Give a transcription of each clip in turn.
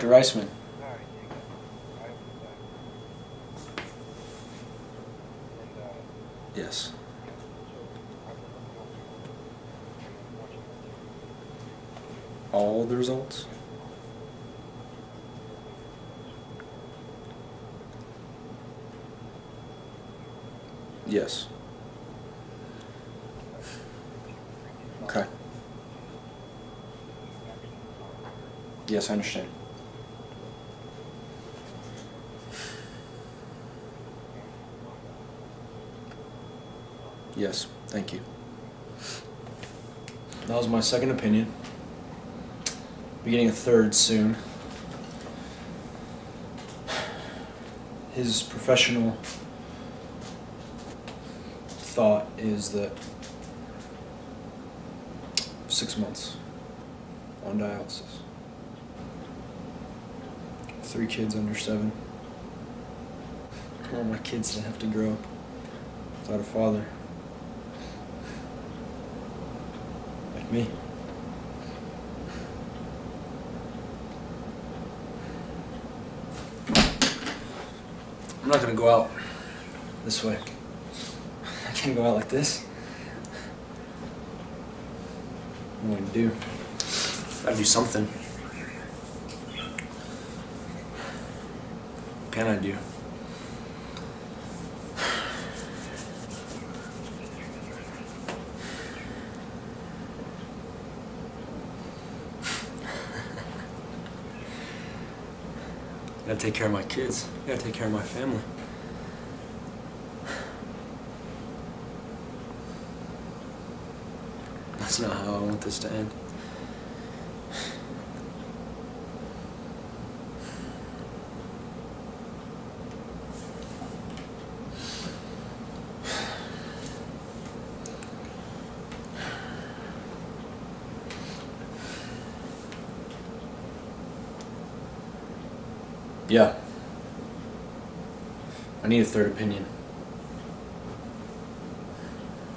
Dr. Reisman. Yes. All the results? Yes. Okay. Yes, I understand. Yes, thank you. That was my second opinion. Be getting a third soon. His professional thought is that six months on dialysis. Three kids under seven. Want my kids to have to grow up without a father. Me. I'm not gonna go out this way. I can't go out like this. What am I do? Gotta do something. What can I do? Gotta take care of my kids. I gotta take care of my family. That's not how I want this to end. Yeah. I need a third opinion.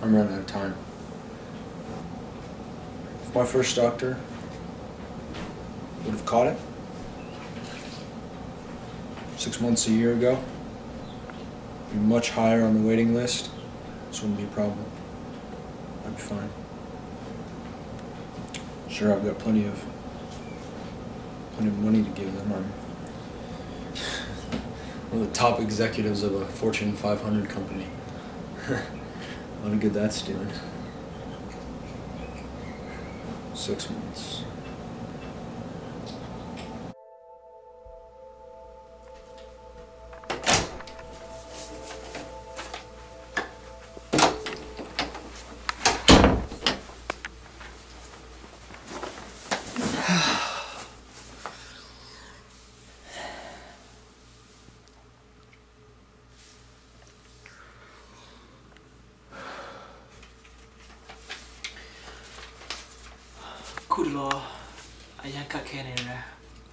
I'm running out of time. If my first doctor would have caught it six months, a year ago, be much higher on the waiting list, this wouldn't be a problem. I'd be fine. Sure, I've got plenty of plenty of money to give them. I'm one of the top executives of a Fortune 500 company. what a good that's doing. Six months.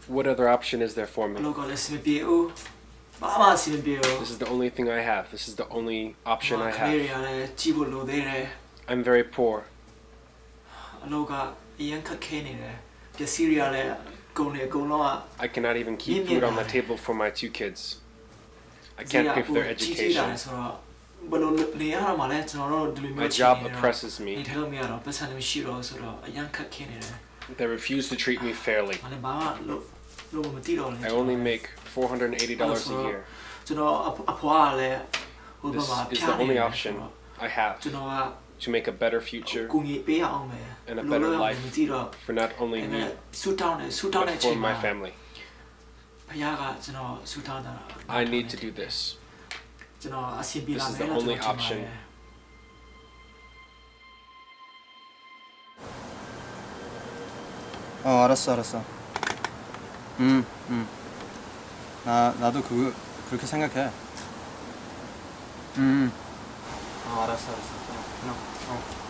What other option is there for me? This is the only thing I have. This is the only option I have. I'm very poor. I cannot even keep food on the table for my two kids. I can't pay for their education. My job oppresses me. They refuse to treat me fairly. I only make $480 a year. This is the only option I have to make a better future and a better life for not only me, but for my family. I need to do this. This is the only option. 어 알았어 알았어 음, 음. 나, 나도 그, 그렇게 생각해 음. 어 알았어 알았어 그냥 어.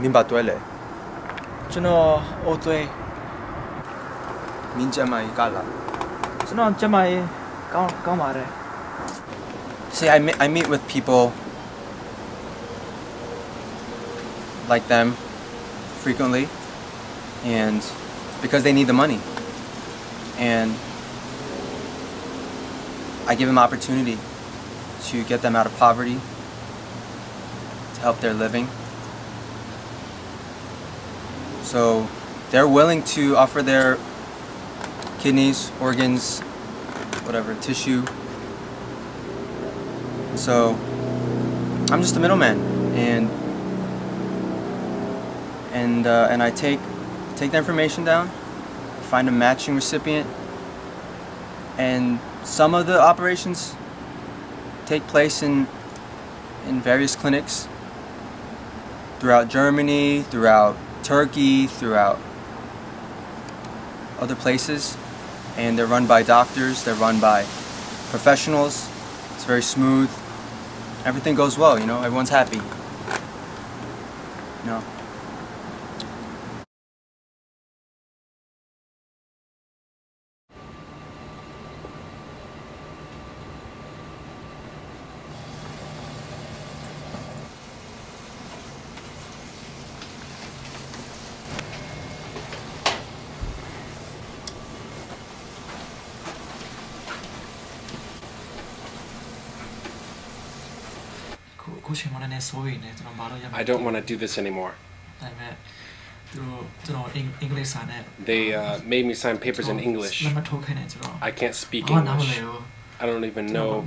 Minba tuele. ကျွန်တော်အိုသွေး Min jama i gala. ကျွန်တော်ကျမရေးကောင်းကောင်းပါတယ် See, I meet, I meet with people like them frequently, and because they need the money. And I give them opportunity to get them out of poverty, to help their living so they're willing to offer their kidneys, organs, whatever, tissue. So I'm just a middleman, and and uh, and I take take the information down, find a matching recipient, and some of the operations take place in in various clinics throughout Germany, throughout Turkey, throughout other places and they're run by doctors, they're run by professionals. It's very smooth. Everything goes well, you know, everyone's happy. You know. I don't want to do this anymore. They uh, made me sign papers in English. I can't speak English. I don't even know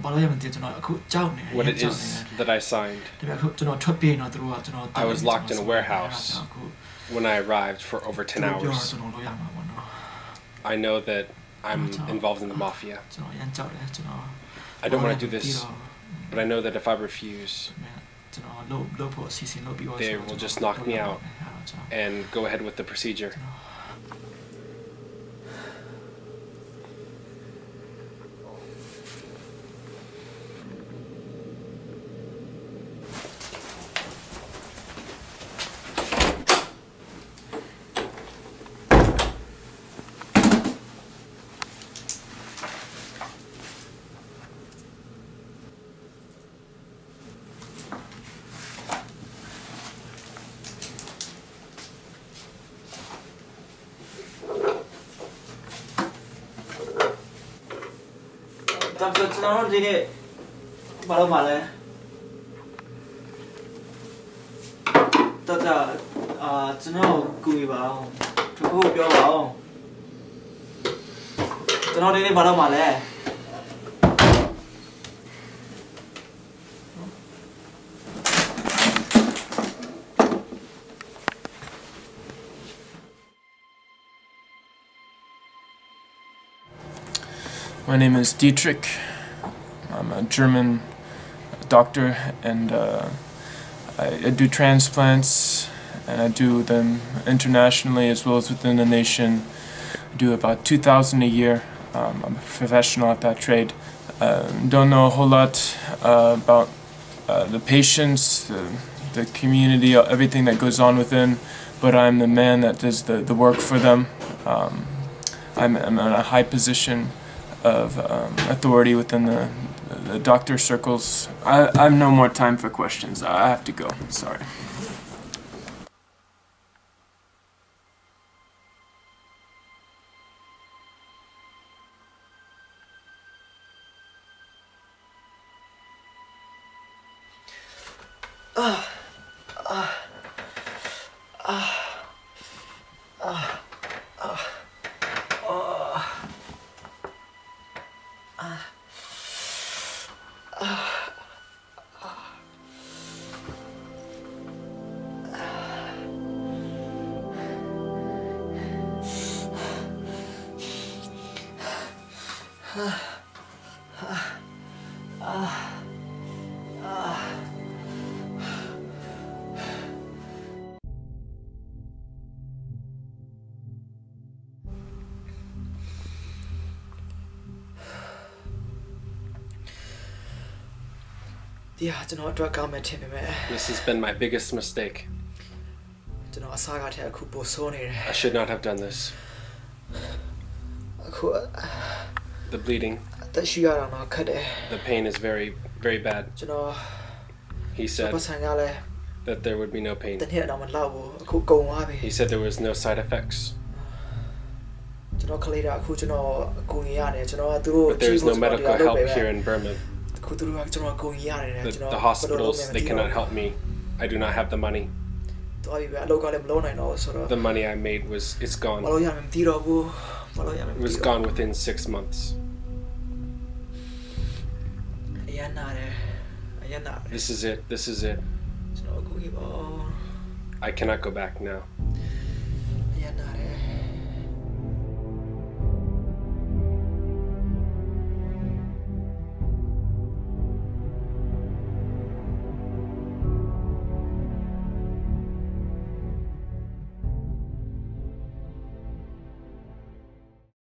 what it is that I signed. I was locked in a warehouse when I arrived for over 10 hours. I know that I'm involved in the mafia. I don't want to do this but I know that if I refuse, they will just knock me out and go ahead with the procedure. Tam so ကျွန်တော်တို့ဒီနေ့ဘာလို့မလဲတော်တာအာကျွန်တော်ကူညီပါအောင်တခုပြောပါအောင်ကျွန်တော်ဒီနေ့ဘာလို့မလဲ My name is Dietrich. I'm a German doctor and uh, I, I, do transplants and I do them internationally as well as within the nation. I do about 2,000 a year. Um, I'm a professional at that trade. Uh, don't know a whole lot uh, about uh, the patients, the, the community, everything that goes on within, but I'm the man that does the, the work for them. Um, I'm, I'm in a high position of um, authority within the, the doctor circles. I, I have no more time for questions. I have to go. Sorry. Ah, ah, ah, ah. Yeah, I don't know what drug I'm. This has been my biggest mistake. I don't know what I got I should not have done this. Uh, the bleeding. 私やらなかで The pain is very, very bad. ကျွန်တော် He said that there would be no pain. တနေ့တော့မလောက်ဘူးအခုကုန်သွားပြီ He said there was no side effects. But there is no medical help here in Burma. The, the hospitals, they cannot help me. I do not have the money. The money I made was, it's gone. It was gone within six months. This is it. This is it. I cannot go back now.